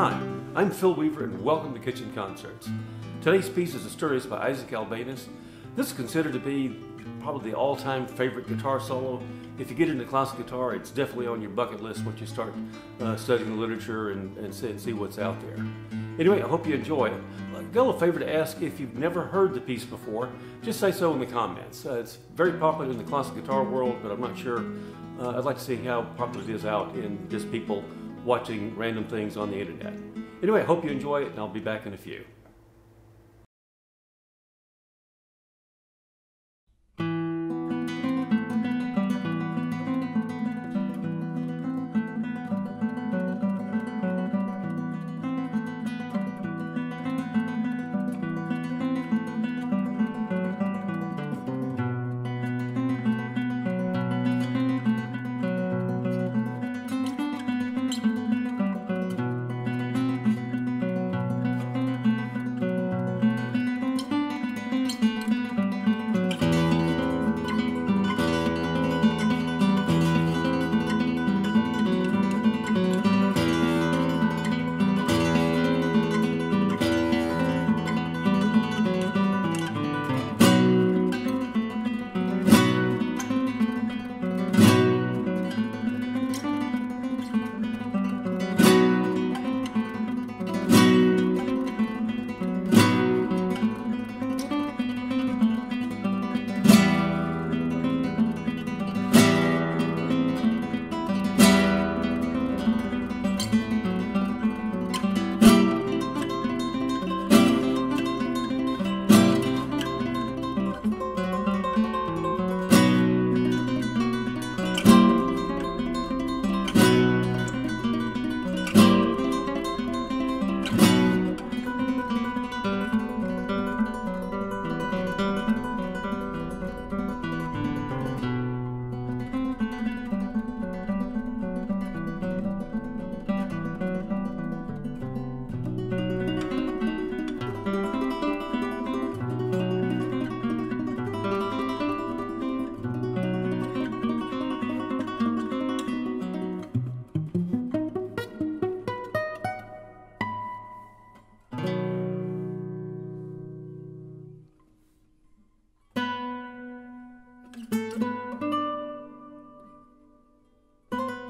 Hi, I'm Phil Weaver and welcome to Kitchen Concerts. Today's piece is a Asturias by Isaac Albeniz. This is considered to be probably the all-time favorite guitar solo. If you get into classic guitar, it's definitely on your bucket list once you start uh, studying the literature and, and, see, and see what's out there. Anyway, I hope you enjoy it. Uh, go a favor to ask if you've never heard the piece before, just say so in the comments. Uh, it's very popular in the classic guitar world, but I'm not sure. Uh, I'd like to see how popular it is out in just people watching random things on the internet. Anyway, I hope you enjoy it, and I'll be back in a few.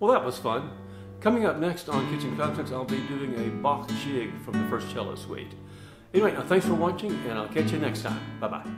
Well, that was fun. Coming up next on Kitchen Concerts, I'll be doing a Bach Jig from the first cello suite. Anyway, now thanks for watching, and I'll catch you next time. Bye bye.